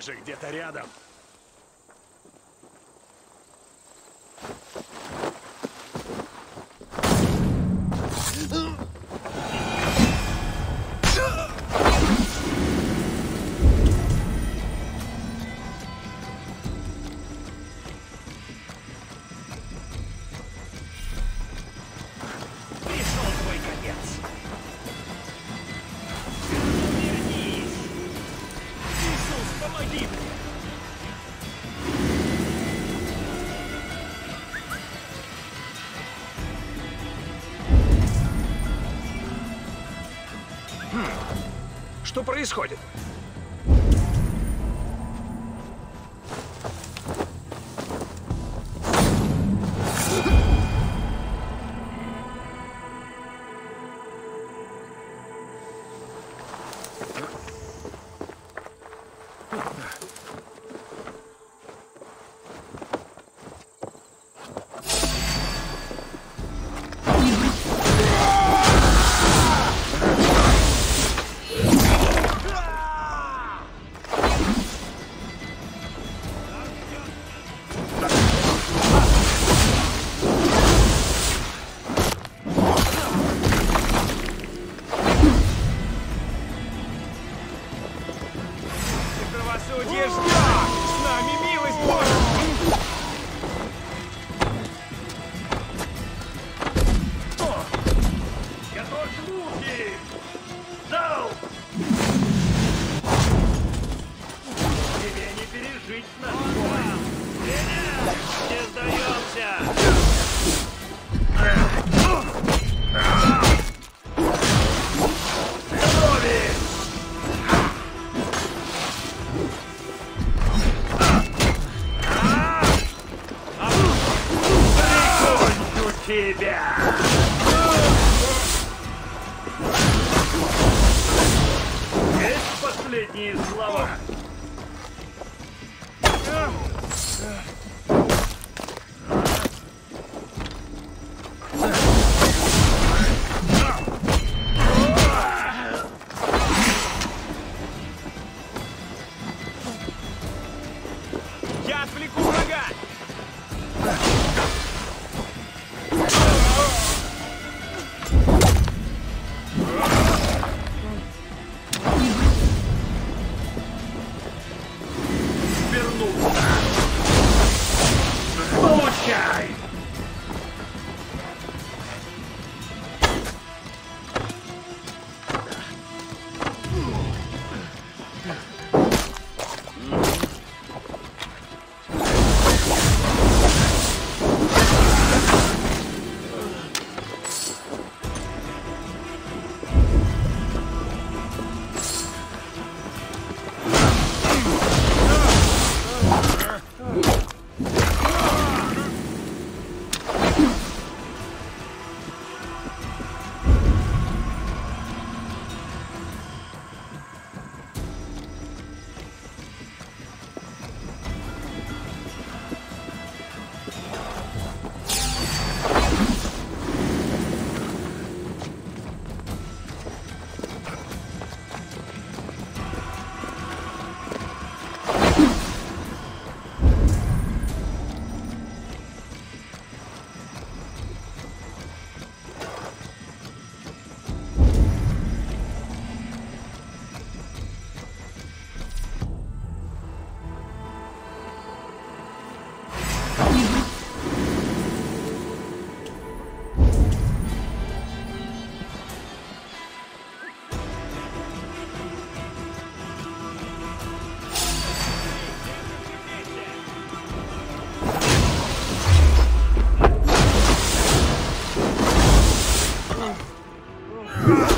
же где-то рядом. Что происходит? this level.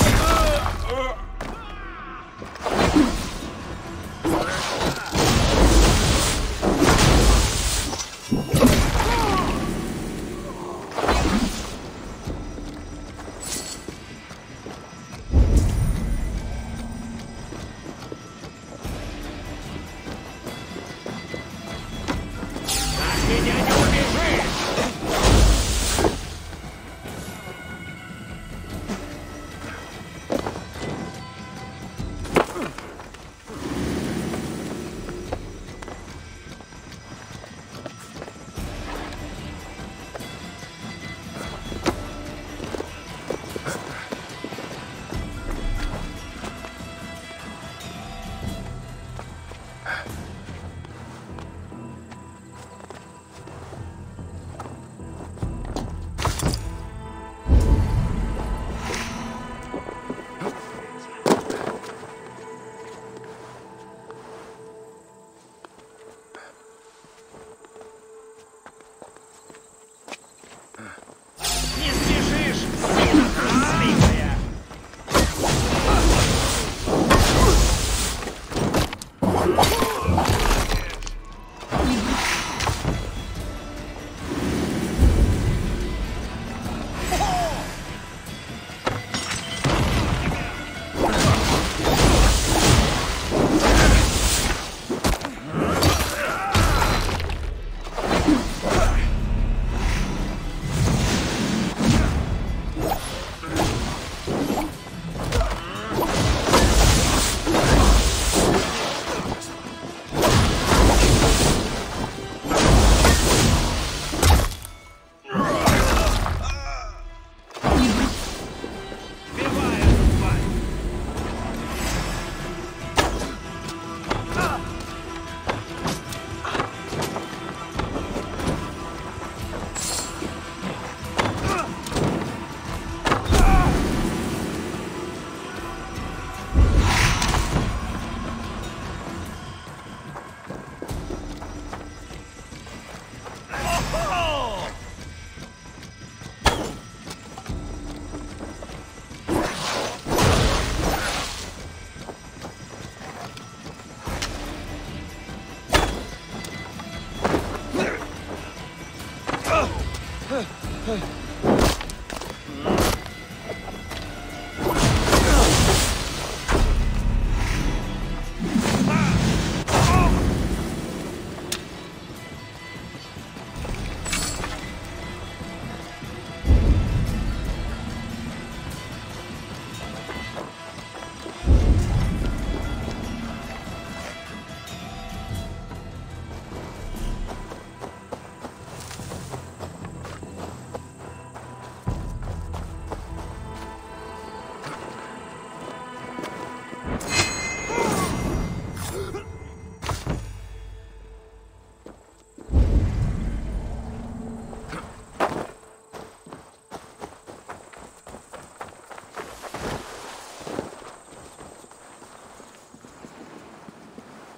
Yeah.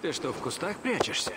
Ты что, в кустах прячешься?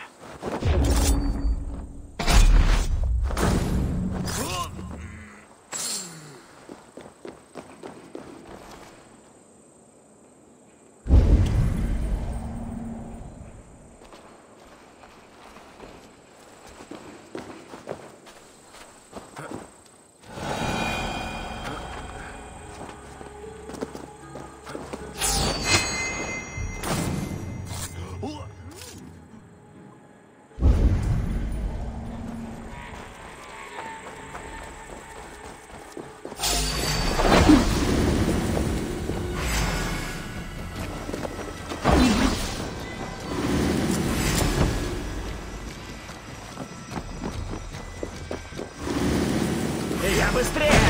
быстрее!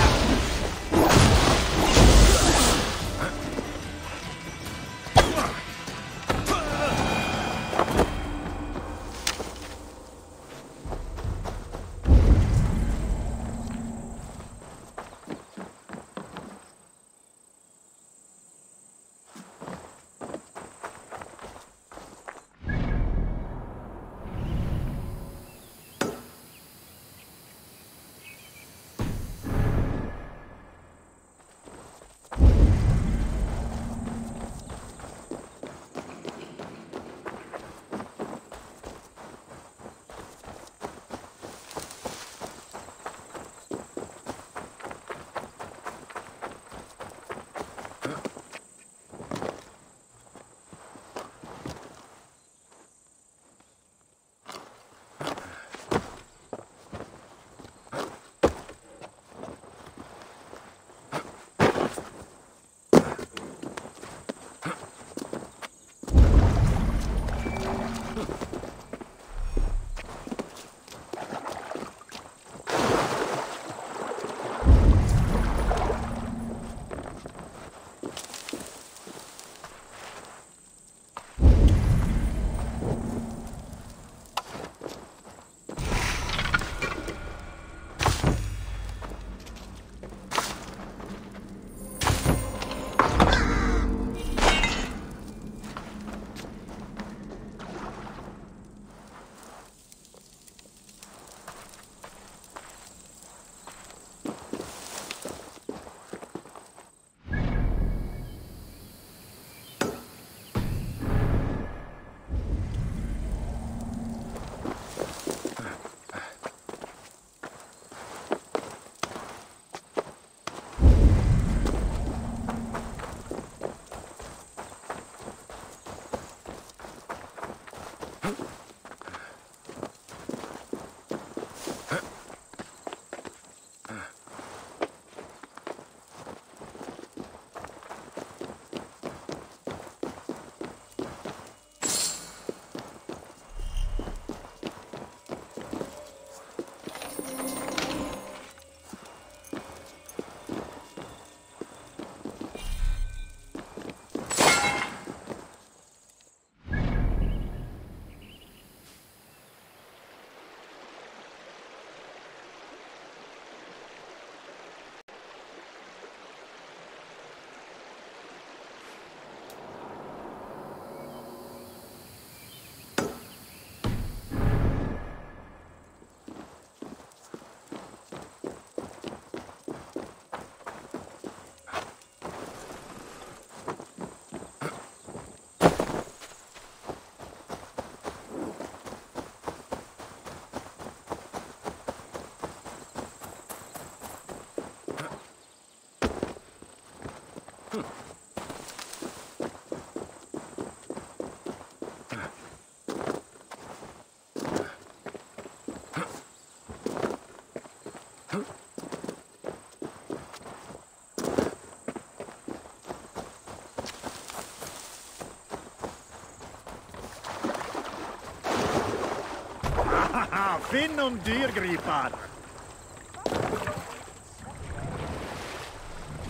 Finn om dyrgripar!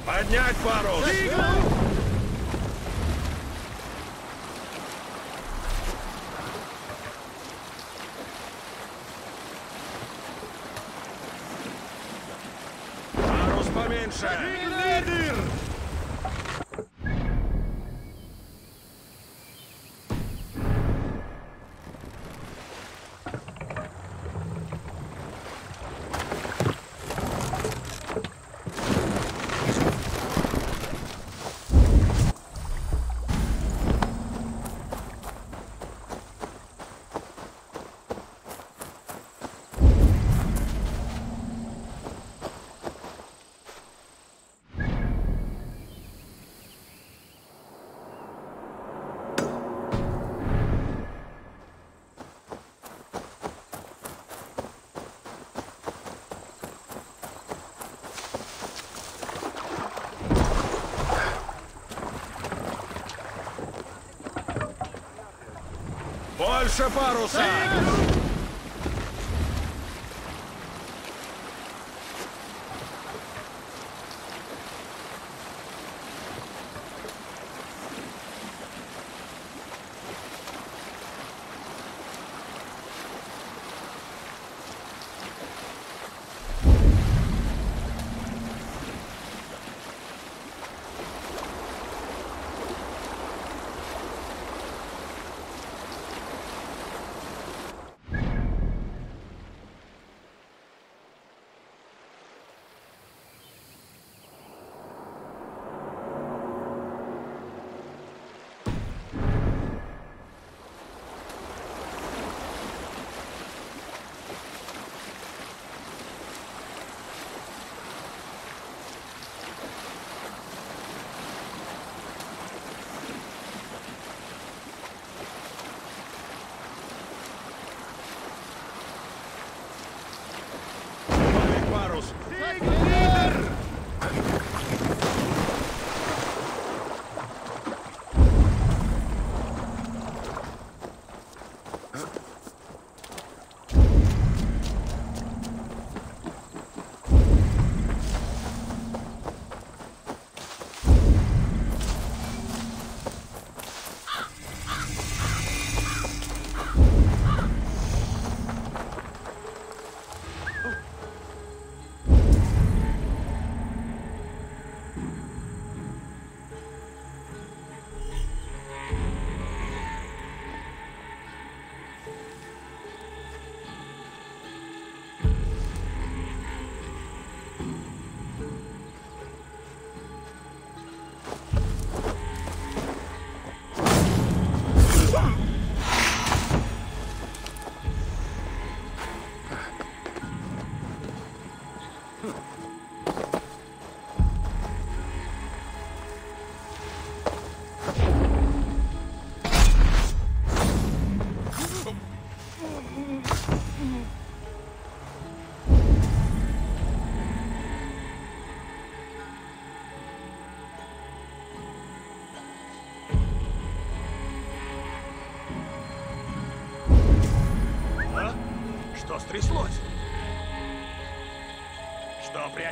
Поднять парус! Парус Больше паруса!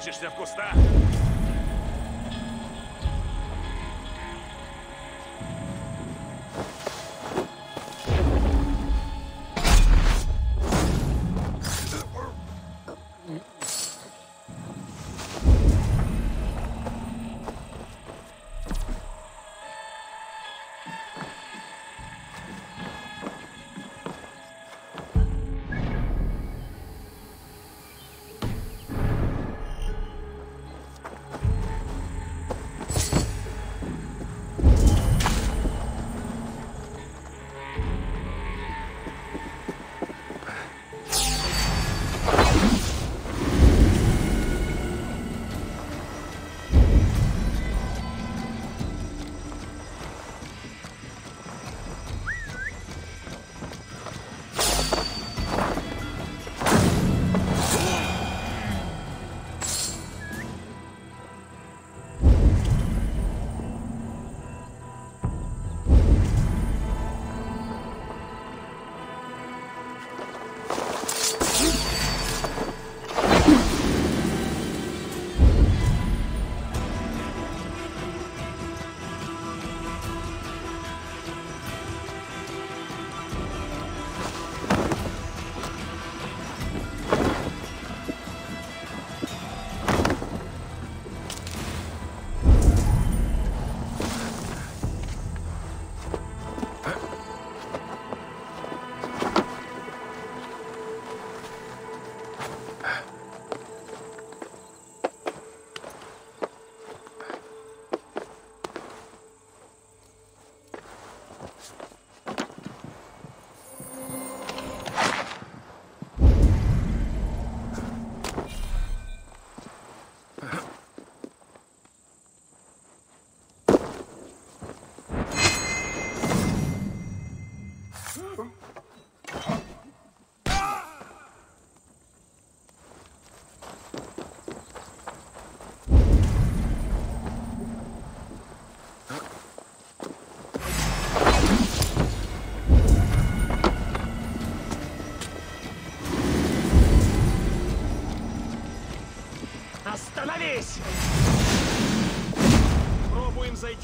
Прячешься в кустах?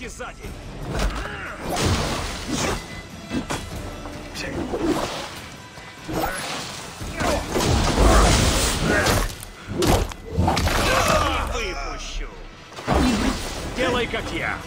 Зайти сзади. Не выпущу. Делай как я.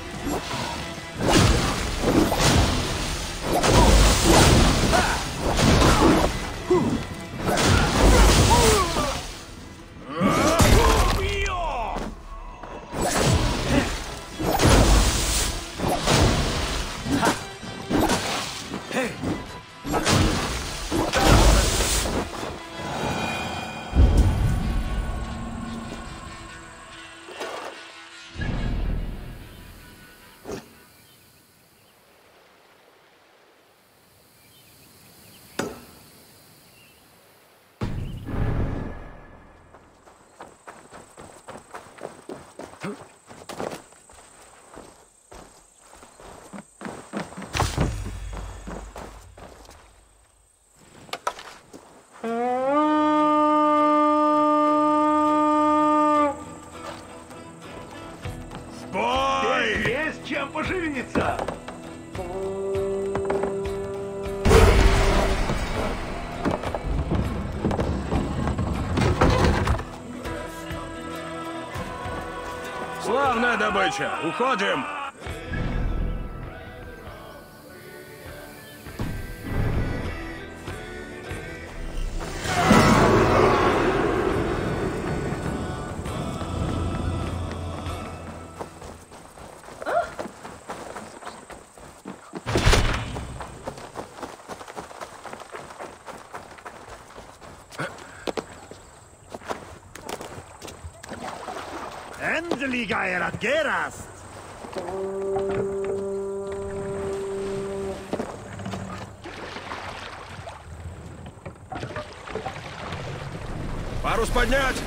Поживиться! Славная добыча. Уходим. Endelig er at gerast! Парус поднять.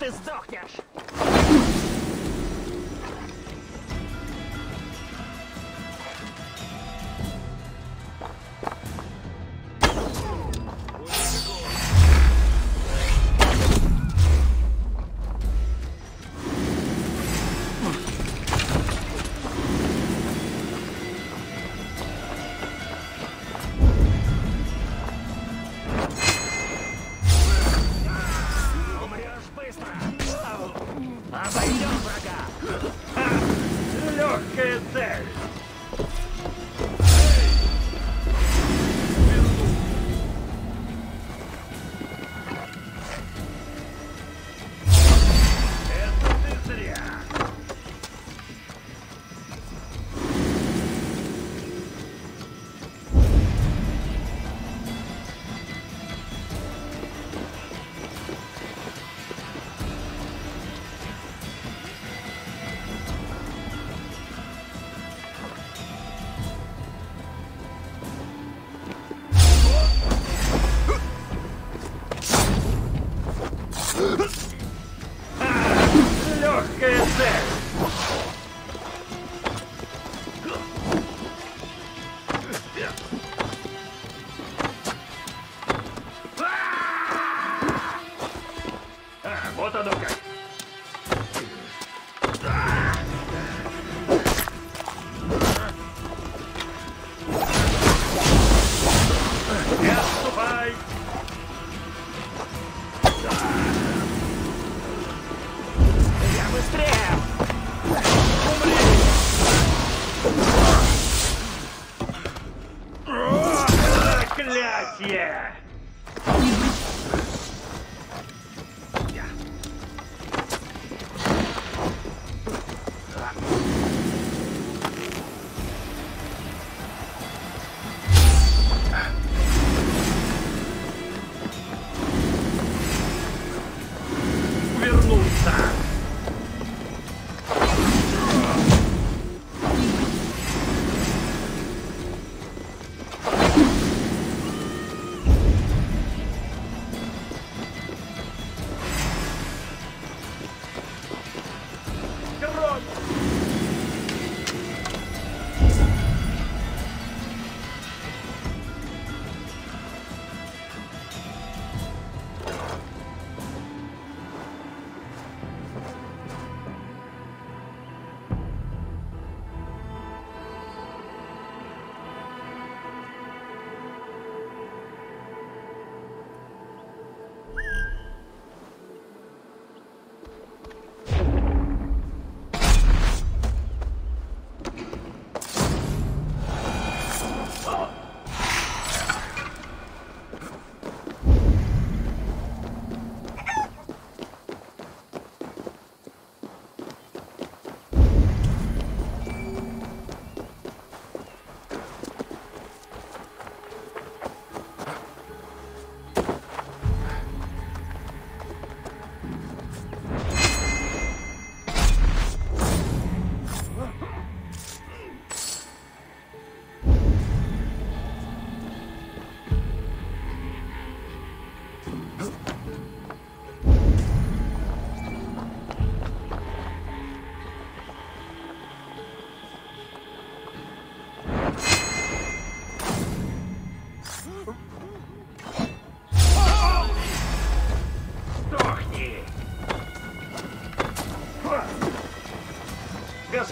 Ты сдохнешь!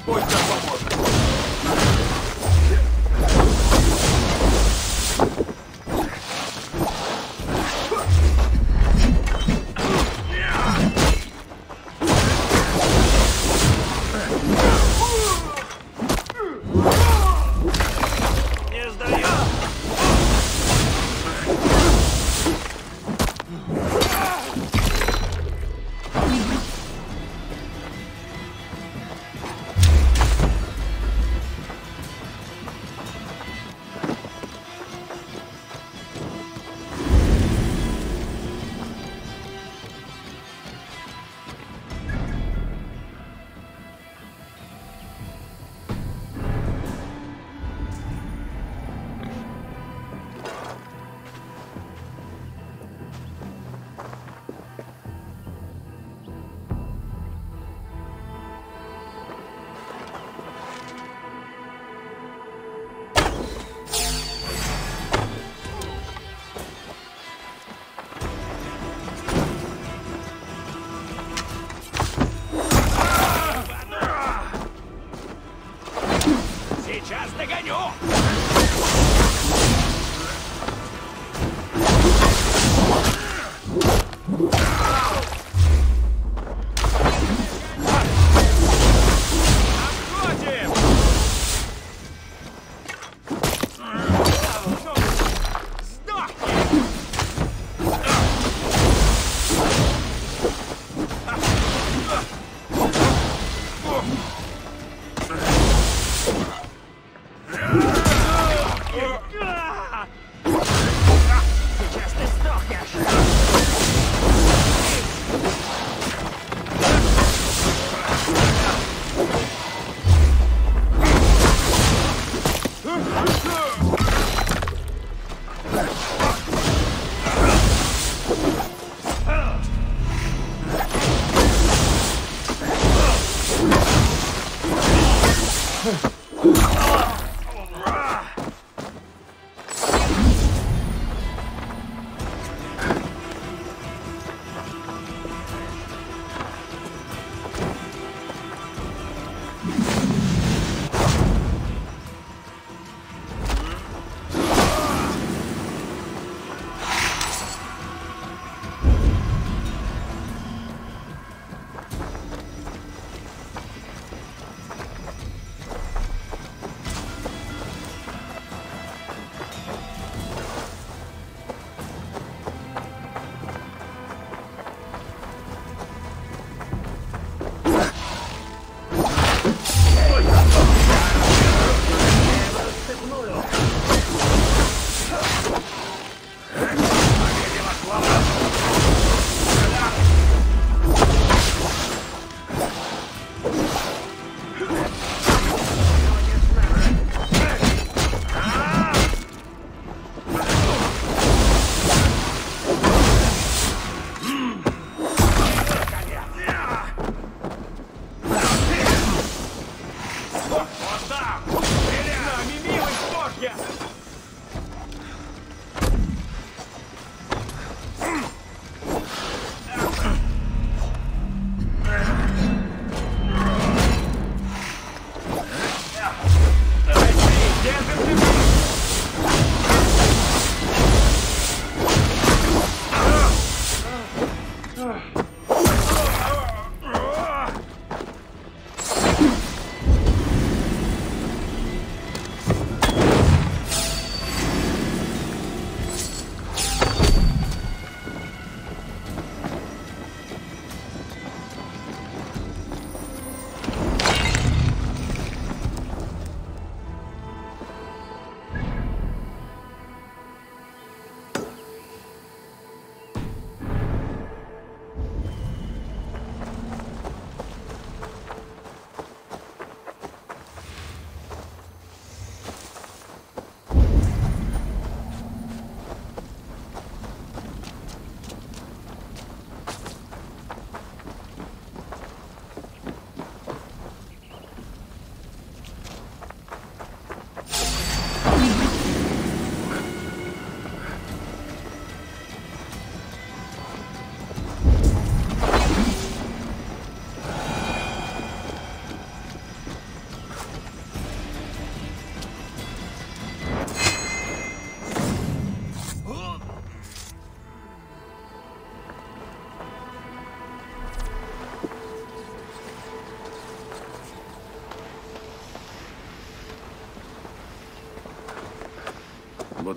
꼴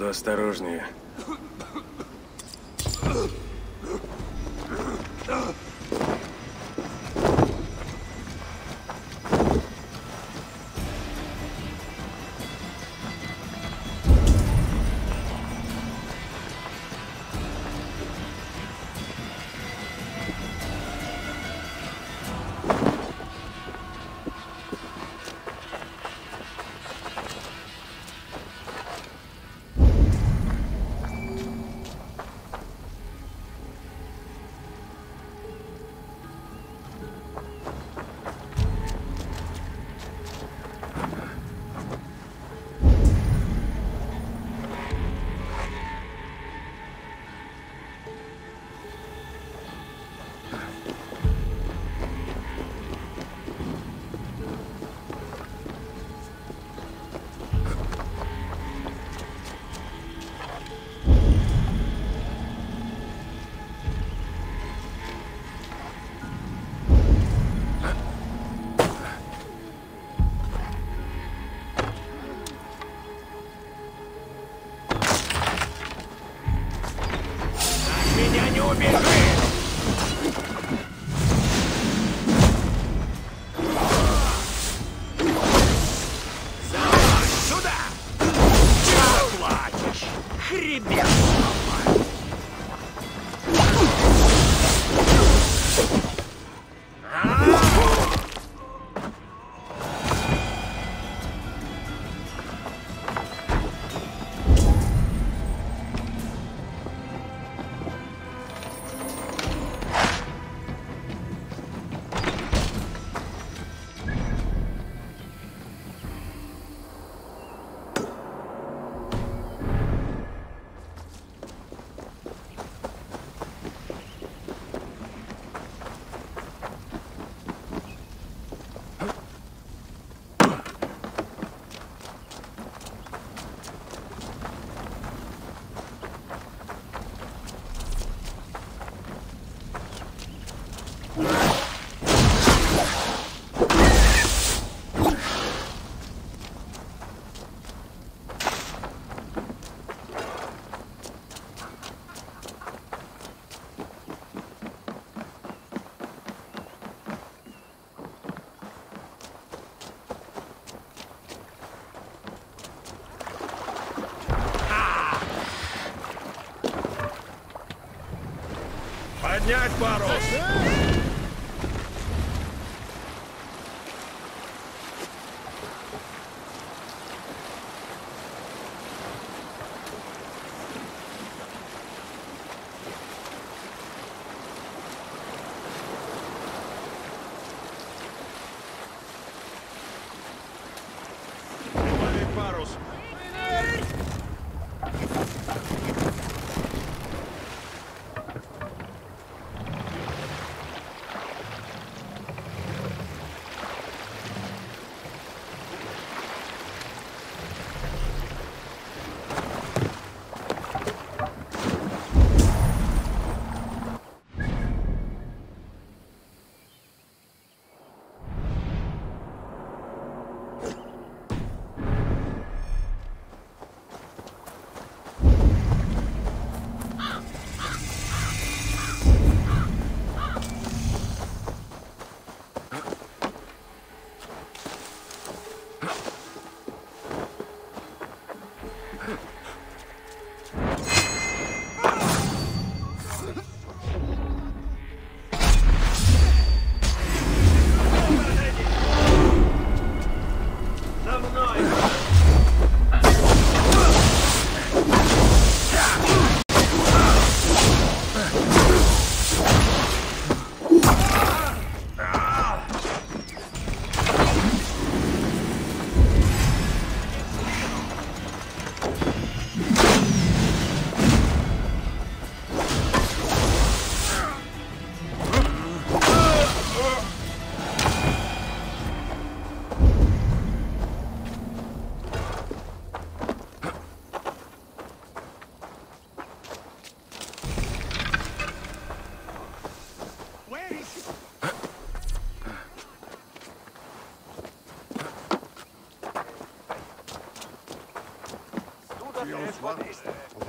Буду осторожнее. Поднять парус!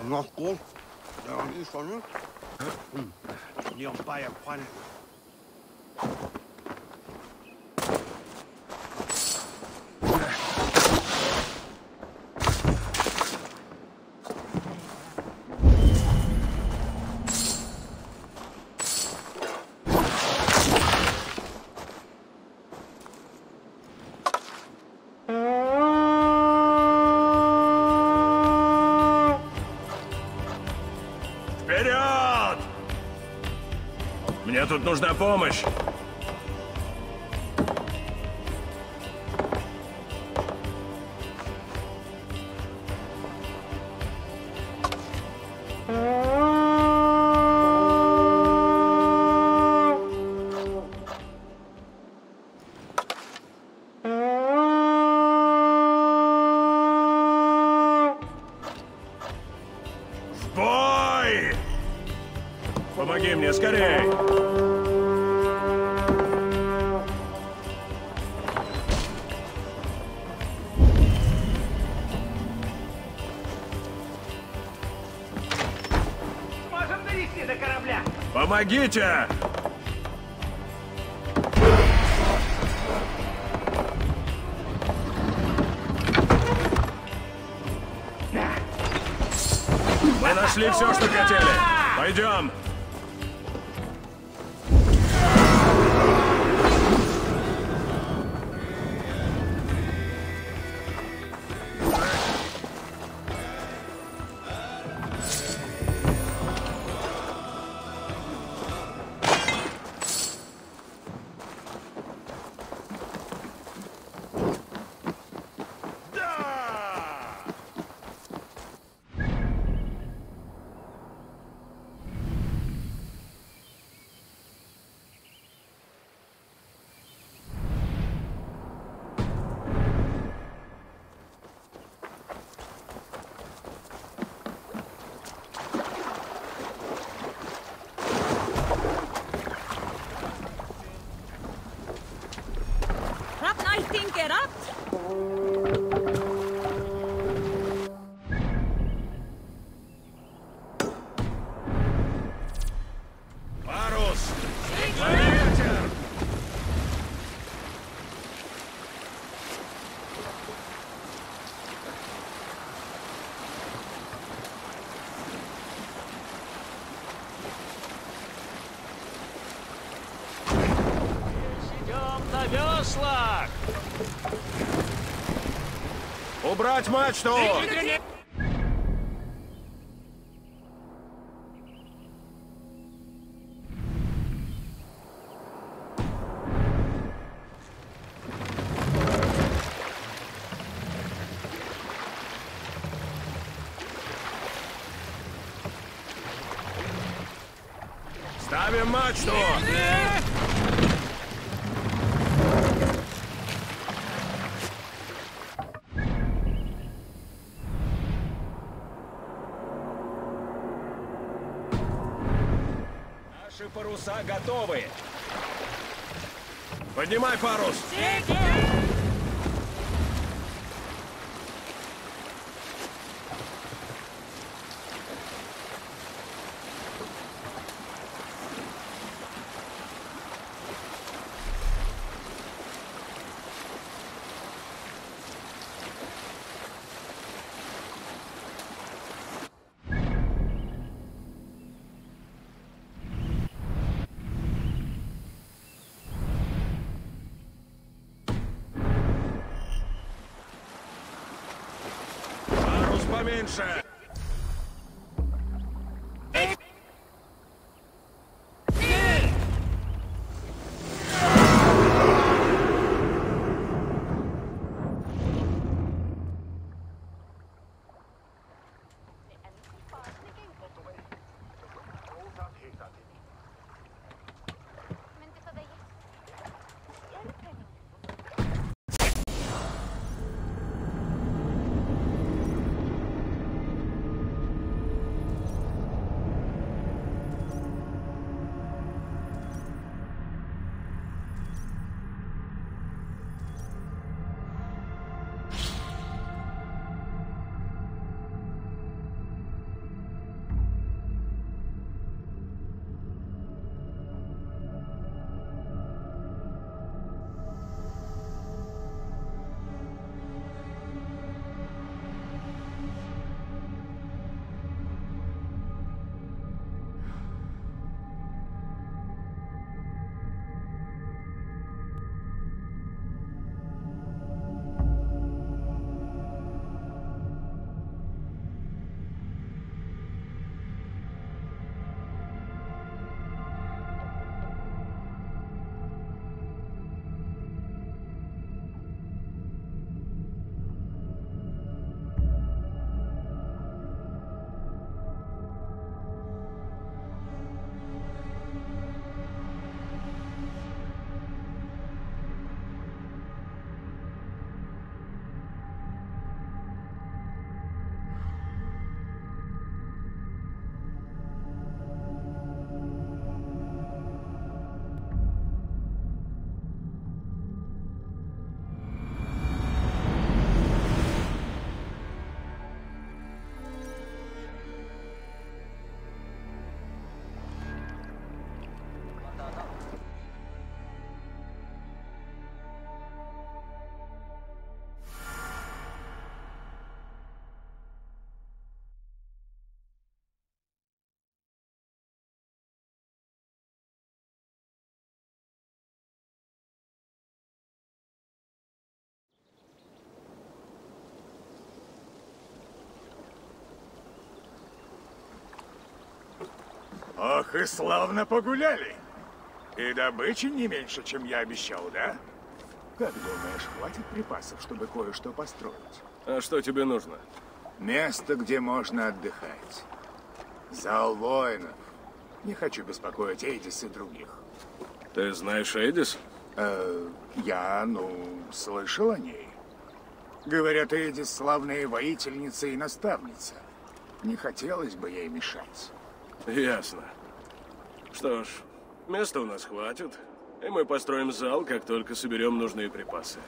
Носку. Да, и что, ну? Днем пая, паня. Вперед! Тут нужна помощь. Помогите! Мы нашли все, что хотели. Пойдем. На веслах! Убрать мачту! Ставим мачту! Парус! Парус Ох, и славно погуляли. И добычи не меньше, чем я обещал, да? Как думаешь, хватит припасов, чтобы кое-что построить? А что тебе нужно? Место, где можно отдыхать. Зал воинов. Не хочу беспокоить Эйдис и других. Ты знаешь Эдис? Э, я, ну, слышал о ней. Говорят, Эдис славная воительница и наставница. Не хотелось бы ей мешать. Ясно. Что ж, места у нас хватит, и мы построим зал, как только соберем нужные припасы.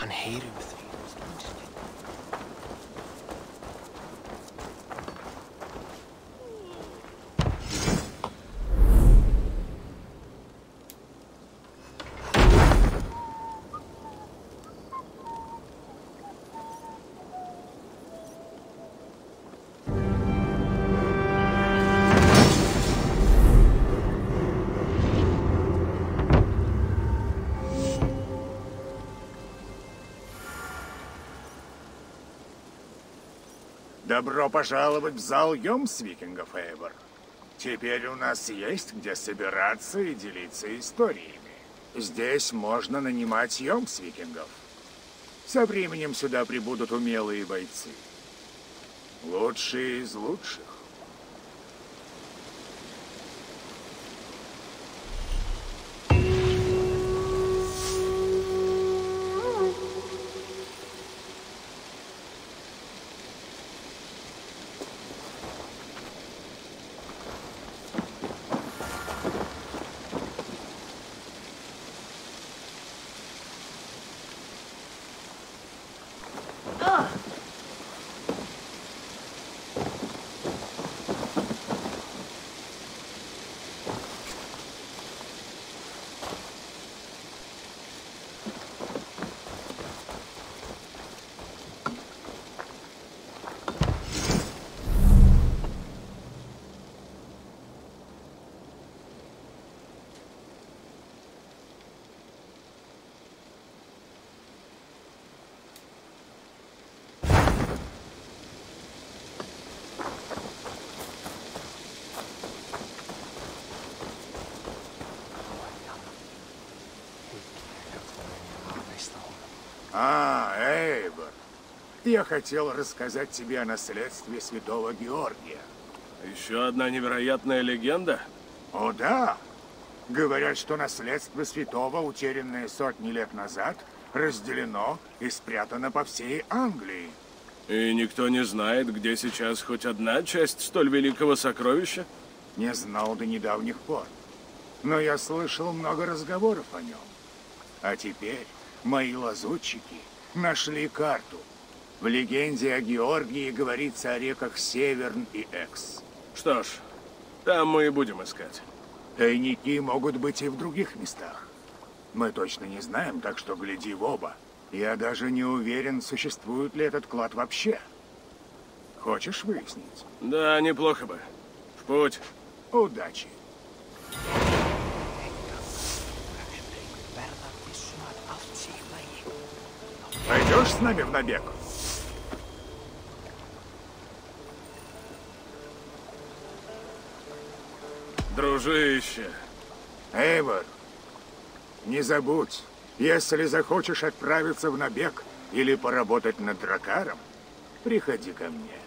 One hater. Добро пожаловать в зал Йомсвикингов, Эйвор. Теперь у нас есть где собираться и делиться историями. Здесь можно нанимать Йомсвикингов. Со временем сюда прибудут умелые бойцы. Лучшие из лучших. Я хотел рассказать тебе о наследстве святого Георгия. Еще одна невероятная легенда? О, да. Говорят, что наследство святого, утерянное сотни лет назад, разделено и спрятано по всей Англии. И никто не знает, где сейчас хоть одна часть столь великого сокровища? Не знал до недавних пор. Но я слышал много разговоров о нем. А теперь мои лазутчики нашли карту. В легенде о Георгии говорится о реках Северн и Экс. Что ж, там мы и будем искать. Тайники могут быть и в других местах. Мы точно не знаем, так что гляди в оба. Я даже не уверен, существует ли этот клад вообще. Хочешь выяснить? Да, неплохо бы. В путь. Удачи. Пойдешь с нами в набег? Дружище. Эйвор, не забудь, если захочешь отправиться в набег или поработать над дракаром, приходи ко мне.